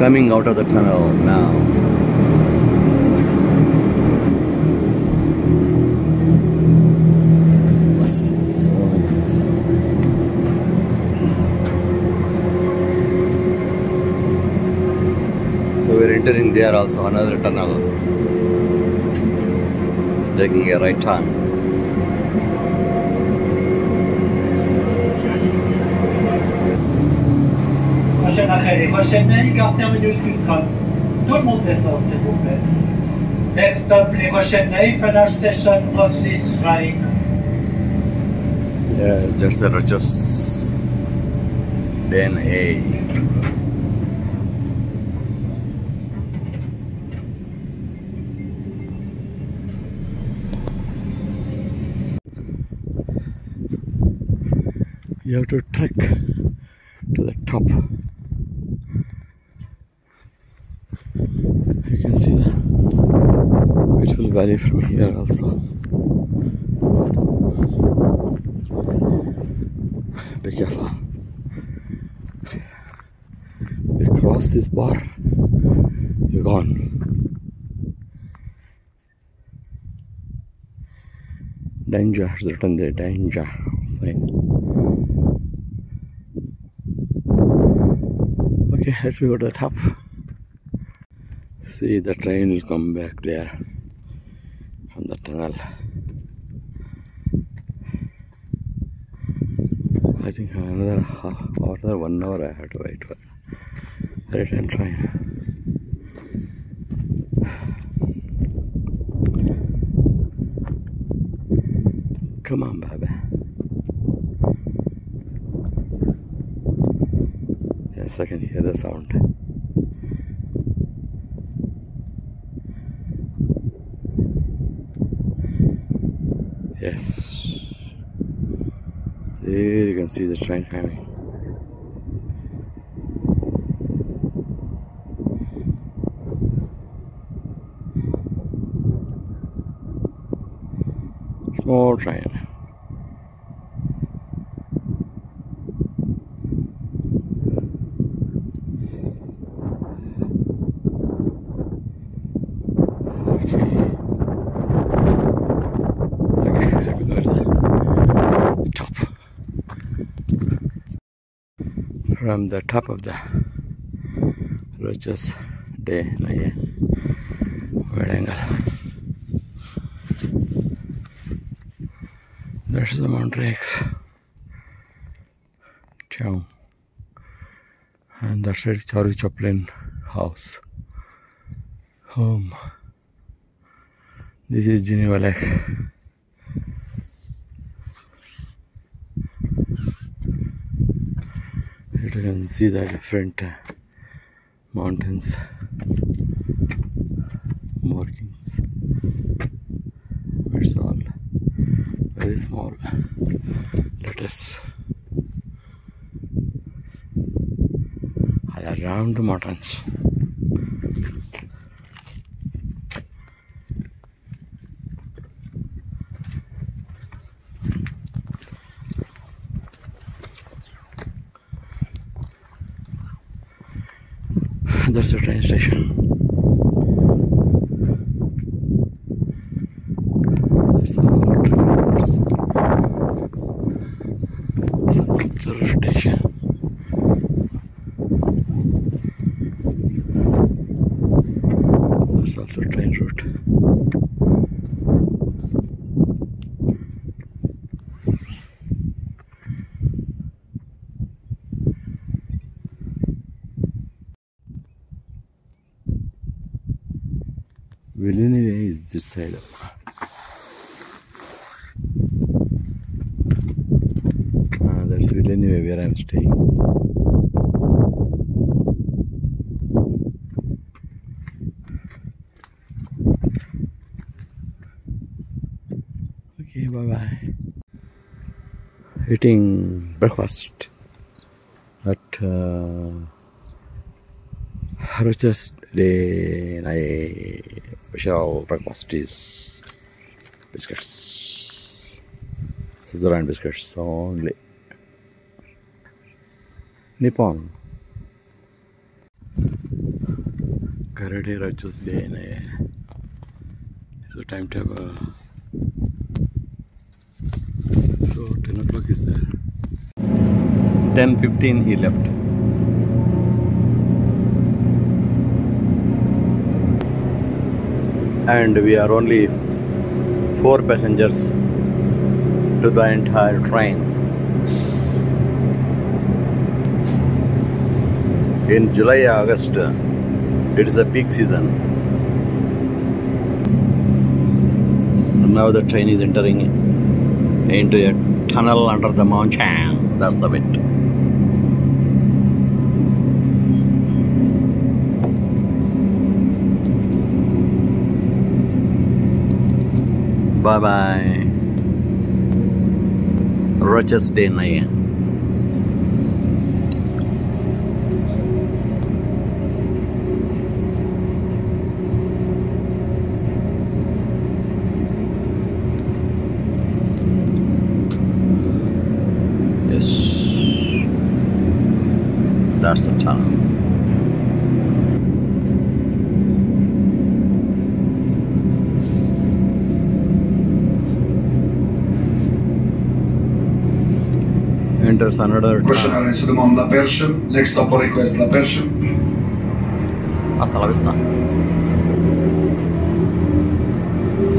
coming out of the tunnel now. So we're entering there also another tunnel. Taking a right turn. Prochaine arrêt, prochaine ligne, gare terminus Cultron. Tout le monde descend, s'il vous plaît. Next stop, les prochaines lignes, Fenner Station, Office, Train. Yes, there's the Rochers. Then A. You have to trek to the top. You can see the beautiful valley from here also. Be careful. You cross this bar, you're gone. Danger is written there, danger sign. Okay, let's go to the top. See, the train will come back there the tunnel. I think another half or another one hour I have to wait for return train. Come on, baby. Yes, I can hear the sound. Yes. There you can see the train coming. Small train. From the top of the Rochus Day Naye wide angle. There's the Mount Rex. Chow. And that's it, Charlie Chaplin house. Home. This is Geneva Lake. You can see the different uh, mountains markings. It's all very small letters all around the mountains. That's the train station. There's some more trains. Some station. There's also a train Villeneuve is this side. Ah, that's really anyway where I'm staying. Okay, bye bye. Eating breakfast at uh, Harvest Day and I special breakfast is biscuits. Switzerland biscuits only. Nippon. Karate Rajus Day. ne. So timetable. So 10 o'clock is there. 10.15 he left. And we are only four passengers to the entire train. In July, August, it is a peak season. Now the train is entering into a tunnel under the mountain. That's the bit. Bye bye. Roger Stanley. Yes. That's the time. Enters another Question tunnel. is on La Perche. Next stop on request La Perche. Hasta la vista.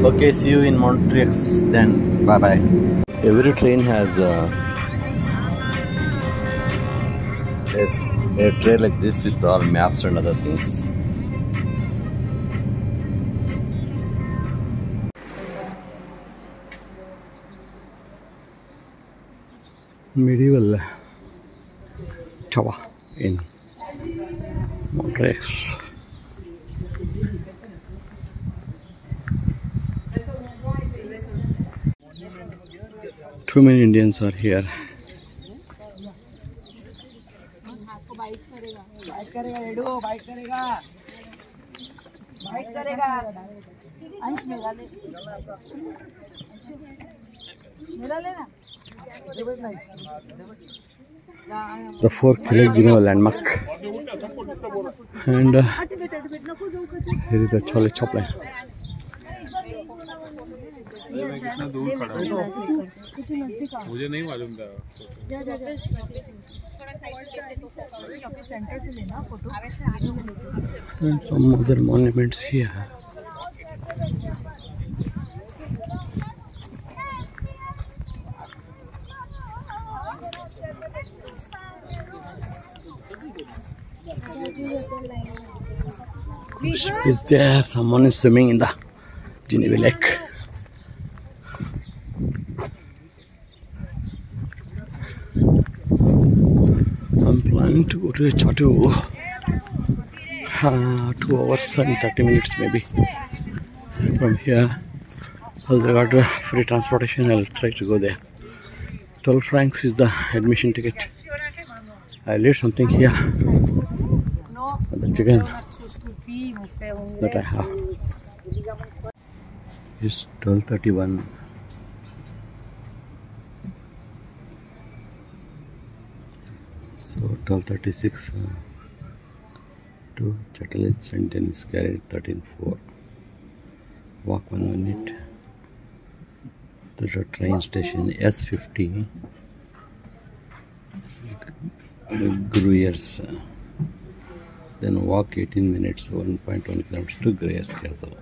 Okay, see you in Montreux then. Bye bye. Every train has uh, yes, a tray like this with all maps and other things. Medieval tower in Montreux. Too many Indians are here. Byte करेगा अंश मेरा ले मेरा लेना the four killer Gino landmark and uh, here is the Charlie Chaplin कितना दूर खड़ा हूँ मुझे नहीं मालूम था And some other monuments here. Is there someone is swimming in the Geneva Lake? I'm planning to go to Chatu. Uh, two hours and 30 minutes maybe from here. As I got free transportation, I'll try to go there. 12 francs is the admission ticket. I leave something here. No, The chicken stupid, mon frère that I have is 1231. So 1236 uh, to Chattelis and then is carried 134. Walk one minute to the train station S50 Gruyères. uh, then walk 18 minutes 1.1 kilometers to Grey's Castle.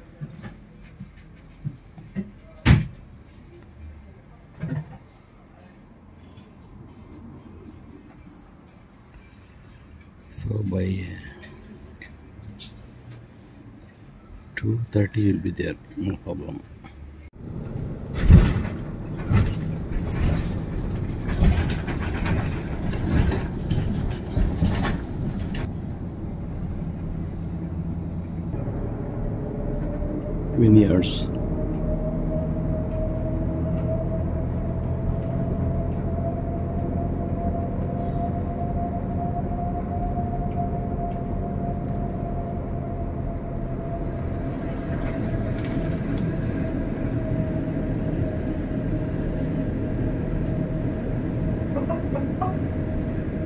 So by uh, 2.30 you'll be there, no problem. Vineyards.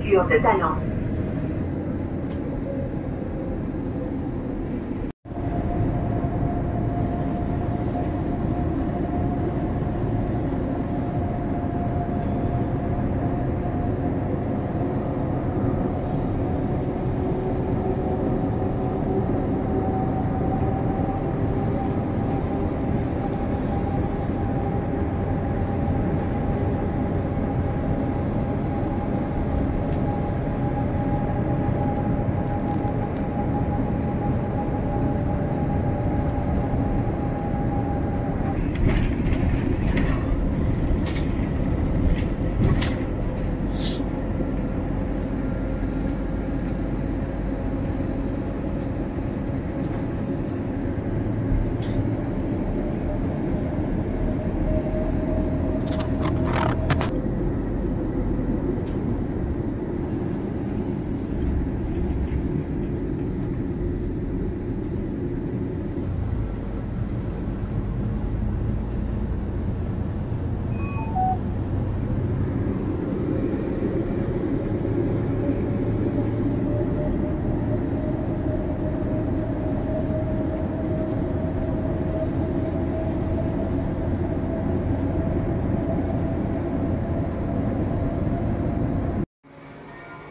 Cure de Talence.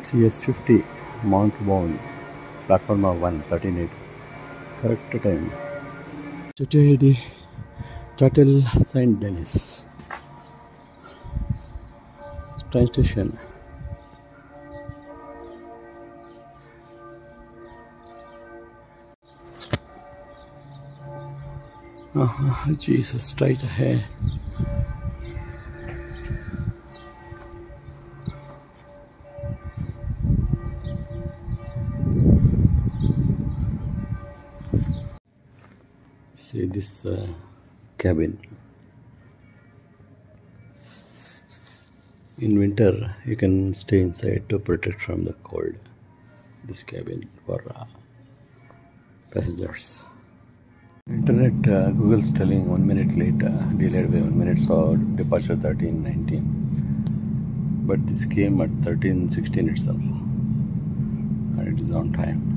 C S fifty mount bond platform one thirteen at correct time चटेडी चटल Saint Denis train station जी सस्ट्राइट है this uh, cabin. In winter you can stay inside to protect from the cold. This cabin for uh, passengers. Internet uh, google's telling one minute late uh, delayed by one minute so departure 1319 but this came at 1316 itself and it is on time